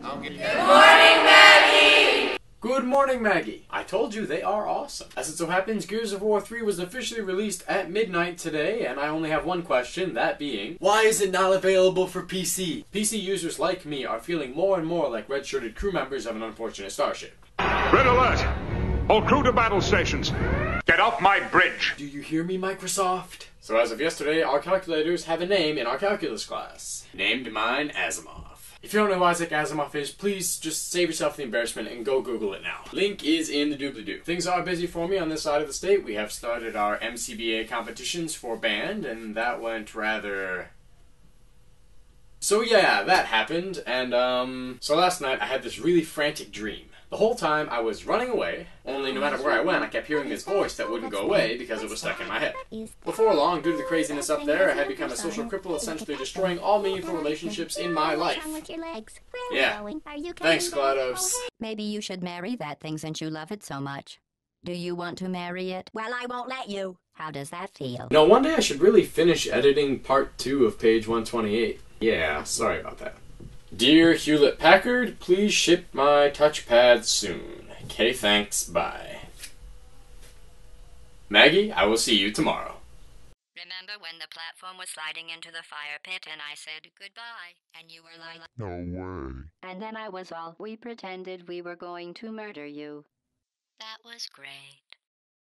Good morning, Maggie. Good morning, Maggie. I told you they are awesome. As it so happens, Gears of War 3 was officially released at midnight today, and I only have one question, that being, why is it not available for PC? PC users like me are feeling more and more like red-shirted crew members of an unfortunate starship. Red alert! All crew to battle stations. Get off my bridge. Do you hear me, Microsoft? So as of yesterday, our calculators have a name in our calculus class. Named mine Asimov. If you don't know who Isaac Asimov is, please just save yourself the embarrassment and go Google it now. Link is in the doobly-doo. Things are busy for me on this side of the state. We have started our MCBA competitions for band, and that went rather... So yeah, that happened, and um, so last night I had this really frantic dream. The whole time I was running away, only no matter where I went, I kept hearing this voice that wouldn't go away because it was stuck in my head. Before long, due to the craziness up there, I had become a social cripple, essentially destroying all meaningful relationships in my life. Yeah. Thanks, GLaDOS. Maybe you should marry that thing since you love it so much. Do you want to marry it? Well, I won't let you. How does that feel? No, one day I should really finish editing part two of page 128. Yeah, sorry about that. Dear Hewlett Packard, please ship my touchpad soon. Okay, thanks, bye. Maggie, I will see you tomorrow. Remember when the platform was sliding into the fire pit and I said goodbye? And you were like, No way. and then I was all, we pretended we were going to murder you. That was great.